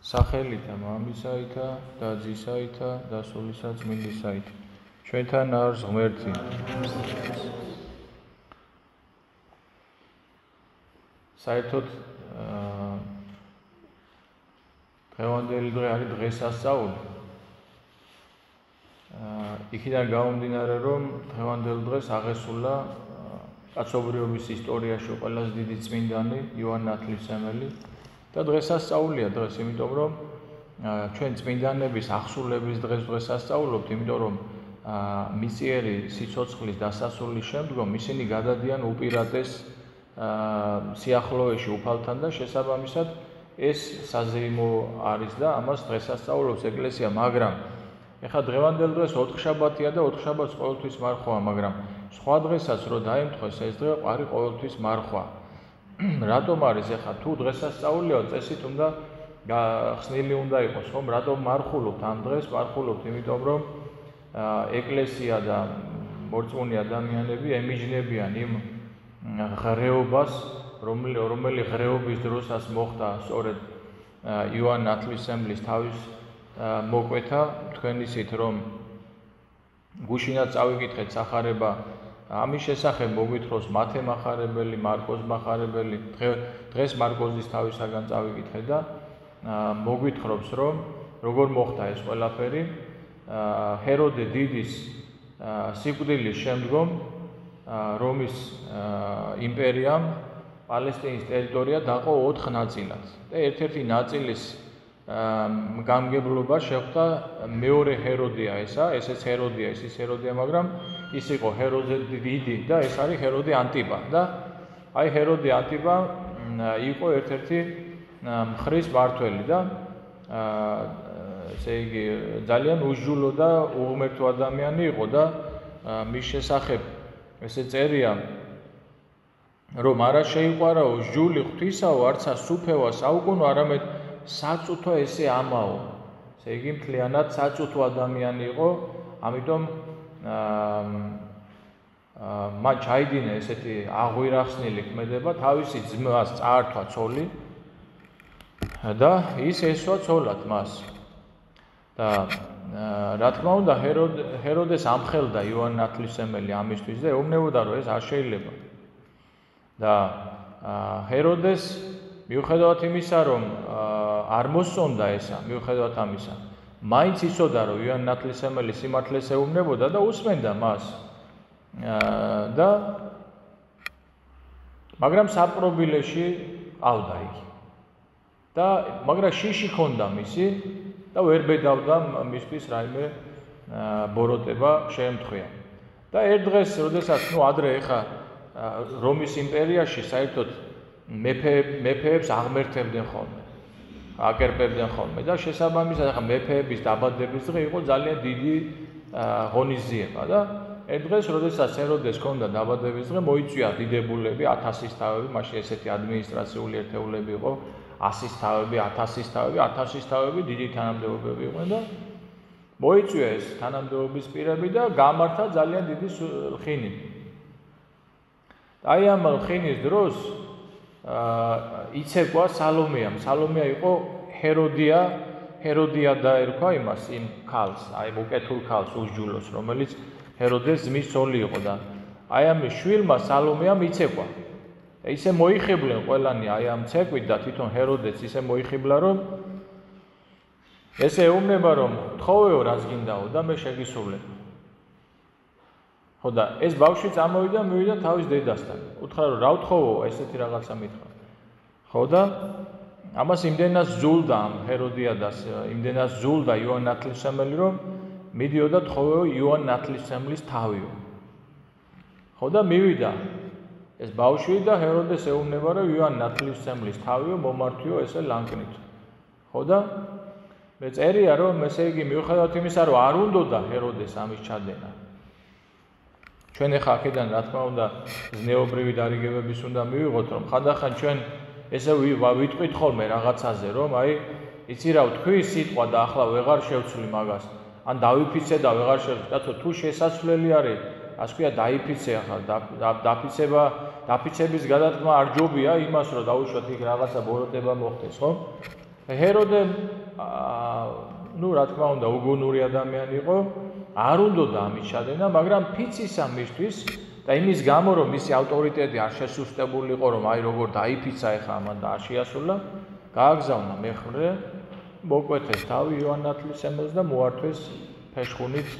სახელითა მამისაითა და ძისაითა და სულისა წმინდისაითა ჩვენთან არის ღმერთი. საერთოდ დღევანდელი დღე არის დღესასწაული. აა იქიდან გამომდინარე რომ დღევანდელ დღეს აღესრულა კაცობრიობის ისტორიაში ყველაზე დიდი წმინდანი იოან ნათლისმცემელი და დღესასწაულია დღეს, იმიტომ რომ ჩვენ წმინდანების აღსრულების დღეს დღესასწაულობთ, იმიტომ რომ მისიერი სიცოცხლის დასასრულის შემდგომ ისინი გადადიან უპირატეს სიახლოვეში უფალთან და შესაბამისად ეს საზეიმო არის და ამას დღესასწაულობს ეკლესია, მაგრამ ეხა დღევანდელ დღეს ოთხშაბათია და ოთხშაბათს ყოველთვის მარხვა, მაგრამ სხვა დღესაც რო დაემთხოს ეს დღე ყარი ყოველთვის მარხვა. რატომ არის ახლა თუ დღესასწაულია წესით უნდა ხსნილი უნდა იყოს ხომ? რატომ მარხულობთ? ამ დღეს მარხულობთ იმიტომ რომ ეკლესია და მორწმუნე ადამიანები ემიჯნებიან იმ ღრეობას რომელი ღრეობის დროსაც მოხდა სწორედ იოან ნათლისმცემლის თავის მოკვეთა. თქვენ ისით რომ გუშინაც წავიკითხეთ სახარება ამის შესახებ მოგვითხროს მათე მახარებელი, მარკოზ მახარებელი. დღეს მარკოზის თავისაგან წავიკითხე და მოგვითხრობს, რომ როგორ მოხდა ეს ყველაფერი. ჰეროდე დიდის სიკვდილის შემდგომ რომის იმპერიამ პალესტინის ტერიტორია დაყო 4 ნაწილად. და ერთ-ერთი ნაწილის გამგებლობა შეხვდა მეორე ჰეროდია ესა, ესეც ჰეროდია, ესეც ჰეროდია, მაგრამ ის იყო ჰეროდე დიდი და ეს არის ჰეროდე ანტიპა და აი ჰეროდე ანტიპა იყო ერთ-ერთი მხრის მართველი და ესე იგი ძალიან უშჯულო და უღმერთო ადამიანი იყო და მის შესახებ ესე წერია რომ არა შეიყვარაო ჟული ღვთისაო არცა სუფევა საუკუნო არამედ საწუთო ესე ამაო. ესე იგი მთლიანად საწუთო ადამიანი იყო, ამიტომ აა მან ჩაიდინა ესეთი აღვირახსნილი ქმედება თავისი ძმას წაართვა ცოლი და ის ესვა ცოლად მას. და რა თქმა უნდა ჰეროდეს ამხელდა იოან ნათლისმცემელი ამისთვის და ეუბნებოდა რომ ეს არ შეიძლება. და ჰეროდეს მიუხედავად იმისა რომ არ მოსწონდა ესა, მიუხედავად ამისა. მაინც იცოდა, რომ იოან ნათლისმცემელი სიმართლეს ეუბნებოდა და უსმენდა მას. და მაგრამ საპრობილეში ყავდა იგი. და მაგრამ შიში ქონდა მისი და ვერ ბედავდა მისთვის რაიმე ბოროტება შეემთხვია. და ერთ დღეს, როდესაც ნუ ადრე ეხა რომის იმპერიაში საერთოდ მეფე მეფეებს აღმერთებდნენ ხოლმე. აკერპებდნენ ხოლმე და შესაბამისად ახლა მეფეების დაბადების დღე იყო ძალიან დიდი ღონისძიება და ერთ დღეს როდესაც ეროდეს ჰქონდა დაბადების დღე მოიწვია დიდებულები 1000-ის თავები, მაშინ ესეთი ადმინისტრაციული ერთეულები იყო 100-ის თავები, 1000-ის თავები, 1000-ის თავები დიდი თანამდებობები იყვნენ და მოიწვია ეს თანამდებობის პირები და გამართა ძალიან დიდი ხინი. აი ამ ხინის დროს იცეკვა სალომეამ. სალომეა იყო ჰეროდია, ჰეროდია დაერქვა იმას იმ ქალს, აი მოკეთულ ქალს უსჯულოს, რომელიც ჰეროდეს ძმის ცოლი იყო და აი ამ შვილმა სალომეამ იცეკვა. ისე მოიხიბლენ ყველანი აი ამ ცეკვით და თვითონ ჰეროდეს ისე მოიხიბლა რომ ესე ეუბნება რომ თხოვეო რას გინდაო და მე შეგისურვებ. ხო და ეს ბავშვი წამოვიდა, მივიდა თავის დედასთან. უთხრა რომ რა ვთხოვო, ესეთი რაღაცა მითხრა. ხო და ამას იმდენად ზულდა ამ ჰეროდიადას, იმდენად ზულდა იოან ნათლისმცემელი, რომ მიდიოდა თხოვეო იოან ნათლისმცემლის თავიო. ხო და მივიდა ეს ბავშვი და ჰეროდეს ეუბნება რომ იოან ნათლისმცემლის თავიო მომართვიო ესე ლანკნით. ხო და მე წერია რომ ესე იგი მიუხედავად იმისა რომ არ უნდოდა ჰეროდეს ამის ჩადენა ჩვენ ახლა აქედან რა თქმა უნდა ზნეობრივი დარიგებების უნდა მივიღოთ რომ ხანდახან ჩვენ ესე ვიტყვით ხოლმე რაღაცაზე რომ აი იცი რა ვთქვი სიტყვა და ახლა ვეღარ შევცვლი მაგას. ან დავიფიცე და ვეღარ შევცვლი კაცო თუ შესაძლებელი არის ასე ვქია დაიფიცე ახლა დაფიცება დაფიცების გადადგმა არ ჯობია იმას რომ დაუშვათ იქ რაღაცა ბოროტება მოხდეს ხო? ჰეროდე ну, რა თქმა უნდა, უგუნური ადამიანი იყო, არ უნდა ამის ჩადენა, მაგრამ ფიცისა მისთვის და იმის გამო რომ მისი ავტორიტეტი არ შესუსტებულიყო, რომ აი როგორ დაიფიცა ეხა ამან და არ შეასრულა, გააგზავნა მეხვრე, მოკვეთეს თავი იოან ნათლისმცემელს და მოართვეს ფეშხუნით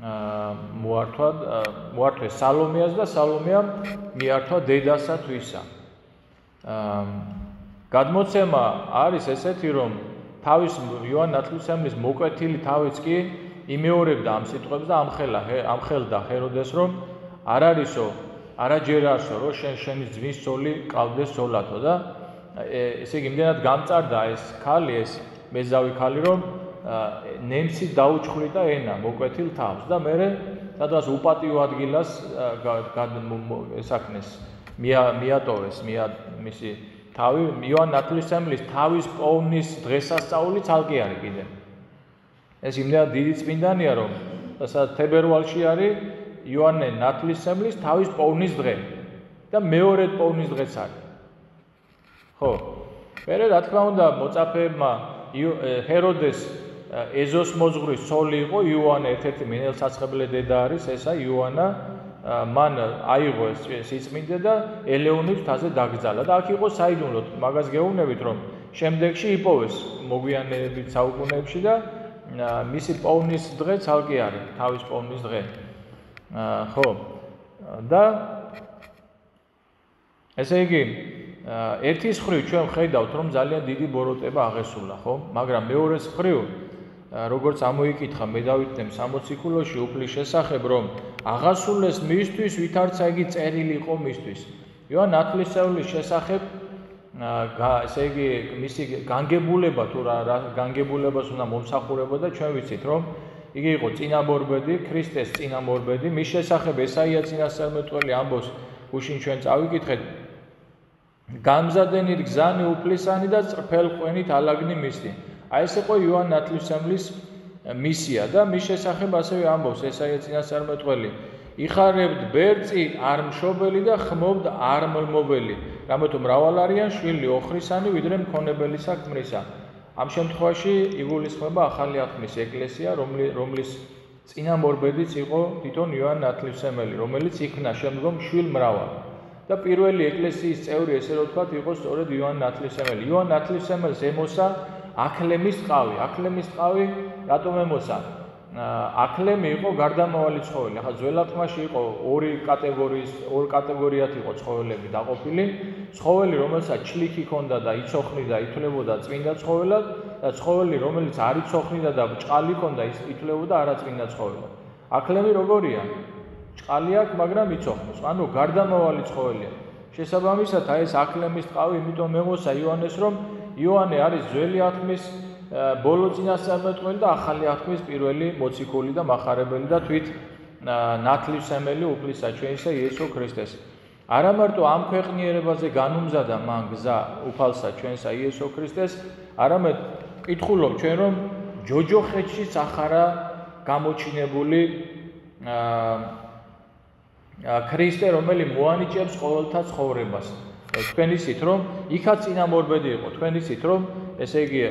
მოართვა მოართვეს სალომეას და სალომეამ მიართვა დედასა თვისა. აა გადმოცემა არის ესეთი რომ თავის იოან ნათლისმცემლის მოკვეთილი თავიც კი იმეორებდა ამ სიტყვებს და ამხელა ამხელდა ჰეროდეს რომ არ არისო არაჯერასო რომ შენ შენი ძმის ძოლი ყავდეს ზოლათო და ესე იგი იმდენად გამწარდა ეს ხალი ეს მეზავი ხალი რომ ნემსი დაუჩხრიდა ენა მოკვეთილ თავს და მე სადღაც უპატიო ადგილას ესაქნეს მიატოვეს მია მისი თავი იოან ნათლისმცემლის თავის პოვნის დღესასწაული ცალკე არის კიდე. ეს იმდენად დიდი წმინდანია რომ სადაც თებერვალში არის იოანე ნათლისმცემლის თავის პოვნის დღე და მეორე პოვნის დღეც არის. ხო მე რა თქმა უნდა მოწაფეებმა ჰეროდეს ეზოს მოძღვრის ცოლი იყო იოანე ერთ-ერთი მინელსაცხებლე დედა არის ესა იოანა მან აიღო ეს სიწმინდე და ელეონის თაზე დაგძალა და აქ იყო საიდუმლო მაგას გეუბნებით რომ შემდეგში იპოვეს მოგვიანებით საუკუნეებში და მისი პოვნის დღე ცალკე არის თავის პოვნის დღე. ხო. და ესე იგი ერთის ხრივ ჩვენ ხედავთ რომ ძალიან დიდი ბოროტება აღესრულა ხო? მაგრამ მეორეს ხრივ როგორც ამოიკითხა მე დავითნემ 60 კილოში უფლის შესახებ რომ აღასრულეს მისთვის ვითარცა იგი წერილი იყო მისთვის. იოან ნათლისმცემლის შესახებ ესე იგი მისი განგებულება თუ რა განგებულებას უნდა მომსახურებოდა ჩვენ ვიცით რომ იგი იყო წინამორბედი ქრისტეს წინამორბედი. მის შესახებ ესაია წინასწარმეტყველი ამბობს უშინ ჩვენ წავიკითხეთ. გამზადენი გზანი უფლისანი და წრფელყვენით ალაგნი მისთი აი ეს იყო იოან ნათლისმცემლის მისია და მის შესახებ ასევე ამბობს ესაია წინასწარმეტყველი. იხარებთ ბერწი არ მშობელი და ხმობთ არ მლმობელი რამეთო მრავალ არიან შვილი ოხრისანი ვიდრე მქონებელი საქმრისა ამ შემთხვევაში იგულისხმება ახალი აღთქმის ეკლესია რომლის წინამორბედიც იყო თვითონ იოან ნათლისმცემელი რომელიც იქნა შემდგომ შვილ მრავალ. და პირველი ეკლესიის წევრი ესე რომ ვთქვათ იყო სწორედ იოან ნათლისმცემელი. იოან ნათლისმცემელს ემოსა აკლემის ტყავი, აკლემის ტყავი რატომ ემოსა? აკლემი იყო გარდამავალი ცხოველი. ახლა ძველათმაში იყო ორი კატეგორიის, ორ კატეგორიად იყო ცხოველები დაყოფილი. ცხოველი, რომელსაც ჩლიქი ჰქონდა და იცოხნიდა, ითვლებოდა წმინდა ცხოველად და ცხოველი, რომელიც არ იცოხნიდა და ჭყალი ჰქონდა, ითვლებოდა არაწმინდა ცხოველად. აკლემი როგორია? ჭყალი აქვს, მაგრამ იცოხნოს. ანუ გარდამავალი ცხოველია. შესაბამისად, აი ეს აკლემის ტყავი იმიტომ მემოსა იოანეს, რომ იოანე არის ძველი აღთქმის ბოლო წინასწარმეტყველი და ახალი აღთქმის პირველი მოციქული და מחარებელი და თვით ნათლისმცემელი უფლისა ჩვენისა იესო ქრისტეს. არა მარტო ამ ქვეყნიერებაზე განუმზადა მან გზა უფალსა ჩვენსა იესო ქრისტეს, არამედ კითხულობ ჩვენ რომ ჯოჯოხეთშიც ახარა გამოჩინებული აა ქრისტე რომელი მოანიჭებს ყოველთა ცხოვრებას. თქვენ იცით რომ იქაც წინამორბედი იყო. თქვენ იცით რომ ესე იგი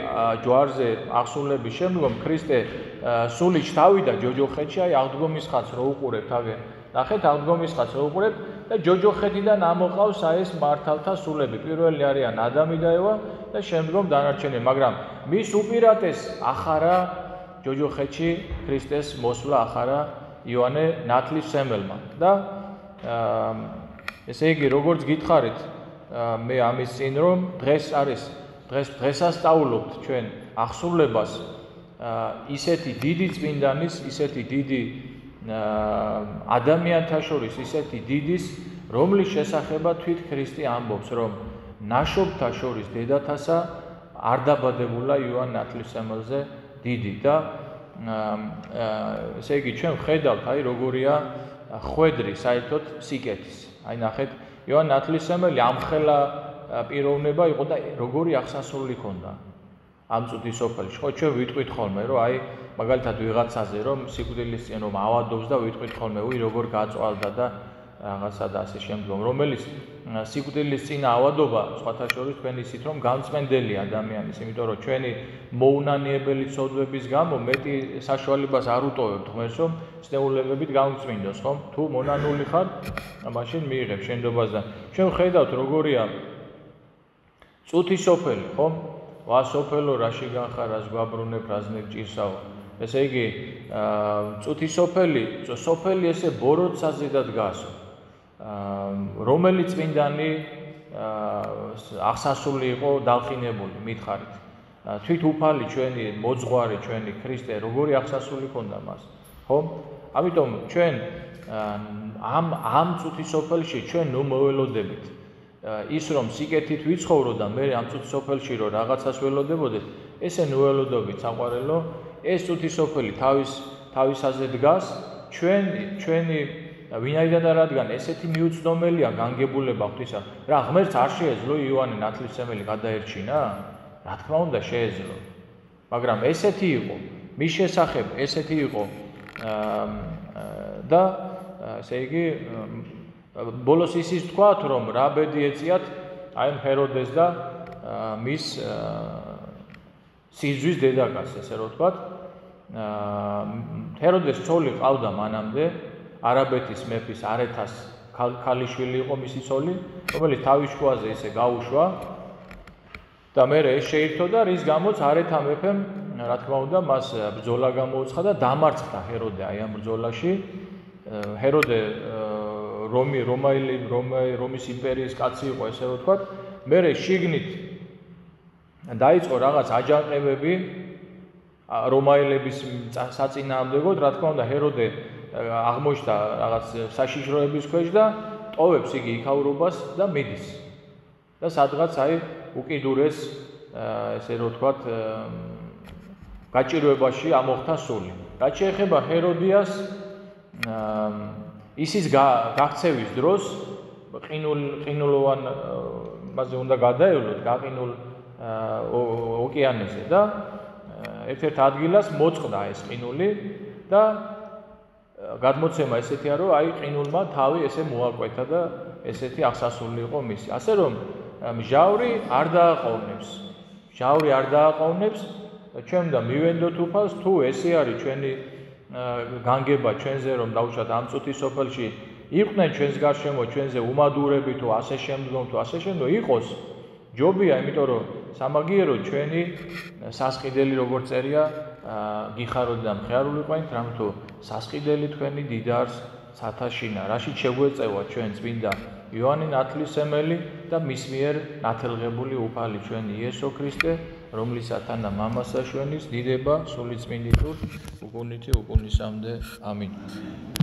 ჯვარზე აღსულების შემდგომ ქრისტე სული ჩავიდა ჯოჯოხეთში აი აღდგომის ხაც რო უყურებთ აგე. ნახეთ აღდგომის ხაც რო უყურებთ და ჯოჯოხეთიდან ამოყავს აი ეს მართალთა სულები. პირველი არიან ადამი და ევა და შემდგომ დანარჩენები მაგრამ მის უპირატეს ახარა ჯოჯოხეთში ქრისტეს მოსვლა ახარა იოანე ნათლისმცემელმა და ესე იგი როგორც გითხარით მე ამის წინ რომ დღეს არის დღეს დღესასწაულობთ ჩვენ აღსრულებას ისეთი დიდი წმინდანის, ისეთი დიდი ადამიანთა შორის, ისეთი დიდის, რომლის შესახება თვით ქრისტე ამბობს, რომ ნაშობთა შორის დედათასა არ დაბადებულა იოან ნათლისმცემელზე დიდი და ესე იგი ჩვენ ხედავთ აი როგორია ხვედრი საერთოდ სიკეთის. აი ნახეთ იოან ნათლისმცემელი ამხელა პიროვნება იყო და როგორი აღსასრული ქონდა ამ წუთის სოფელში. ხო, ჩვენ ვიტყვით ხოლმე, რომ აი მაგალითად ვიღაცაზე რომ სიკვდილის წინ რომ ავადობს და ვიტყვით ხოლმე, უი როგორ გაწვალდა და რაღაცა და ასე შემდგომ, რომელიც სიკვდილის წინა ავადობა, სხვათა შორის თქვენ ისით რომ განწმენდელი ადამიანის, იმიტომ რომ ჩვენი მოუნანიებელი ცოდვების გამო მეტი საშუალებას არ უტოვებთ ღმერთს, რომ ცნეულებებით გამწმინდოს, ხომ? თუ მონანული ხარ, მაშინ მიიღებ შენდობას და ჩვენ ხედავთ როგორია წუთი სოფელი, ხომ? ვა სოფელო რაში განხარ, რას გვაბრუნებ, რას ნეჭირსაო. ესე იგი, წუთი სოფელი, სოფელი ესე ბოროტსაზედად გასო. რომელი წმინდანი აღსასული იყო დალხინებული მითხარით. თვით უფალი ჩვენი მოძღვარი ჩვენი ქრისტე როგორი აღსასული ქონდა მას? ხო? ამიტომ ჩვენ ამ ამ წუთის სოფელში ჩვენ ნუ მოველოდებით. ის რომ სიკეთით ვიცხოვრო და მე ამ წუთის სოფელში რომ რაღაცას ველოდებოდეთ ესე ნუ ველოდობით საყვარელო ეს წუთის სოფელი თავის თავისაზე დგას ჩვენ ჩვენი ვინაიდან და რადგან ესეთი მიუწვდომელია განგებულება ღვთისა რა ღმერთს არ შეეძლო იოანე ნათლისმცემელი გადაერჩინა? რა თქმა უნდა შეეძლო. მაგრამ ესეთი იყო მის შესახებ ესეთი იყო და ესე იგი ბოლოს ისიც თქვათ რომ რა ბედი ეწიათ აი ჰეროდეს და მის სიძვის დედაკაცს ესე რომ თქვათ ჰეროდეს ცოლი ყავდა მანამდე არაბეთის მეფის არეთას ქალიშვილი იყო მისი ცოლი, რომელიც თავის შუაზე ისე გაუშვა და მე ეს შეირთო და რის გამოც არეთა მეფემ რა თქმა უნდა მას ბრძოლა გამოუცხადა და დამარცხდა ჰეროდე აი ამ ბრძოლაში. ჰეროდე რომი რომაილი რომის იმპერიის კაცი იყო ესე რომ ვთქვა. მე შიგნით დაიწყო რაღაც აჯანყებები რომაილების საწინააღმდეგოდ, რა თქმა უნდა ჰეროდე აღმოჩნდა რაღაც საშიშროების ქვეშ და ტოვებს იგი იქაურობას და მიდის. და სადღაც აი უკიდურეს ესე რომ ვთქვათ გაჭირვებაში ამოხთა სული. რაც შეეხება ჰეროდიას ისის გაქცევის დროს ყინულ ყინულოვან მასე უნდა გადაევლოთ გაყინულ ოკეანეზე და ერთ-ერთ ადგილას მოწყდა ეს ყინული და გადმოცემა ესეთია, რომ აი ყინულმა თავი ესე მოაკვეთა და ესეთი აღსასული იყო მისი. ასე რომ ჟავრი არ დააყოვნებს. ჟავრი არ დააყოვნებს ჩვენ და მივენდოთ უფალს თუ ესე არის ჩვენი განგება ჩვენზე რომ დაუშვათ ამ წუთის სოფელში იყვნენ ჩვენს გარშემო ჩვენზე უმადურები თუ ასე შემდგომ თუ ასე შემდგომ იყოს ჯობია იმიტომ რომ სამაგიერო ჩვენი სასყიდელი როგორ წერია გიხაროთ და მხიარული ყვენთ რამ თუ სასყიდელი თქვენი დიდარს სათაშინა. რაშიც შეგვეწევა ჩვენ წმინდა იოანე ნათლისმცემელი და მის მიერ ნათელღებული უფალი ჩვენ იესო ქრისტე რომლისათან და მამასა ჩვენის დიდება სული წმინდით უკუნითი უკუნისამდე. ამინ